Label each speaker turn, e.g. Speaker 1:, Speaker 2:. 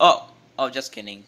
Speaker 1: Oh, oh, just kidding.